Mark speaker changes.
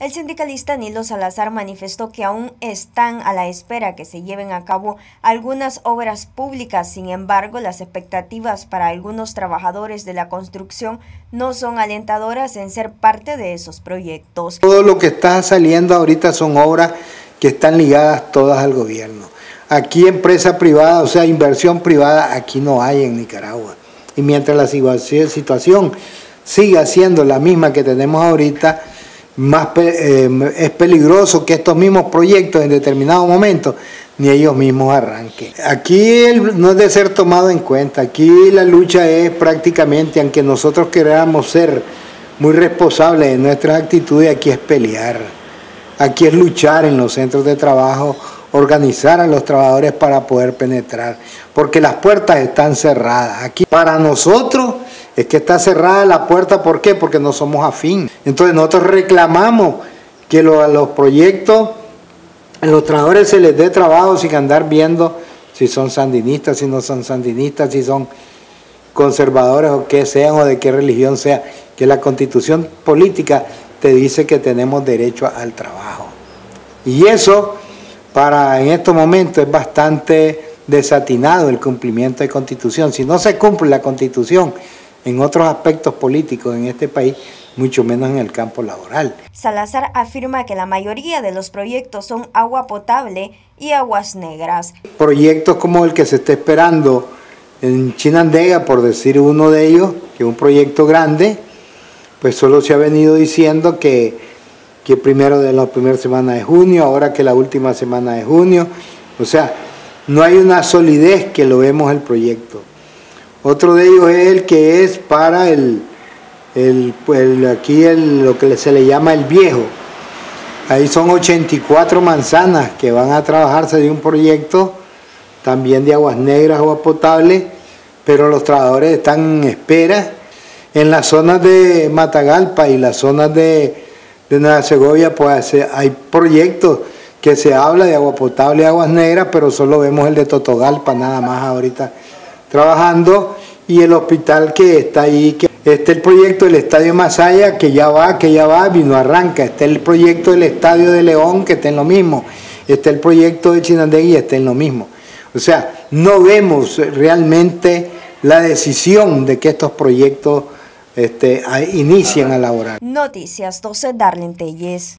Speaker 1: El sindicalista Nilo Salazar manifestó que aún están a la espera que se lleven a cabo algunas obras públicas, sin embargo las expectativas para algunos trabajadores de la construcción no son alentadoras en ser parte de esos proyectos.
Speaker 2: Todo lo que está saliendo ahorita son obras que están ligadas todas al gobierno. Aquí empresa privada, o sea, inversión privada, aquí no hay en Nicaragua. Y mientras la situación siga siendo la misma que tenemos ahorita, más eh, es peligroso que estos mismos proyectos en determinado momento ni ellos mismos arranquen. Aquí no es de ser tomado en cuenta, aquí la lucha es prácticamente, aunque nosotros queramos ser muy responsables de nuestras actitudes, aquí es pelear, aquí es luchar en los centros de trabajo, organizar a los trabajadores para poder penetrar, porque las puertas están cerradas. Aquí para nosotros es que está cerrada la puerta, ¿por qué? Porque no somos afín. Entonces nosotros reclamamos que los proyectos, a los trabajadores se les dé trabajo sin andar viendo si son sandinistas, si no son sandinistas, si son conservadores o qué sean o de qué religión sea, que la constitución política te dice que tenemos derecho al trabajo. Y eso para en estos momentos es bastante desatinado el cumplimiento de constitución. Si no se cumple la constitución en otros aspectos políticos en este país, mucho menos en el campo laboral.
Speaker 1: Salazar afirma que la mayoría de los proyectos son agua potable y aguas negras.
Speaker 2: Proyectos como el que se está esperando en Chinandega, por decir uno de ellos, que es un proyecto grande, pues solo se ha venido diciendo que que primero de la primera semana de junio, ahora que la última semana de junio. O sea, no hay una solidez que lo vemos el proyecto. Otro de ellos es el que es para el, el, aquí el, lo que se le llama el viejo. Ahí son 84 manzanas que van a trabajarse de un proyecto también de aguas negras, agua potable, pero los trabajadores están en espera. En las zonas de Matagalpa y las zonas de de Nueva Segovia, pues hay proyectos que se habla de agua potable y aguas negras, pero solo vemos el de Totogalpa nada más ahorita trabajando y el hospital que está ahí, que este el proyecto del Estadio Masaya, que ya va, que ya va, vino arranca, este el proyecto del Estadio de León, que está en lo mismo, este el proyecto de Chinandegui, está en lo mismo. O sea, no vemos realmente la decisión de que estos proyectos este, inician a laborar.
Speaker 1: Noticias 12, Darlene Telles.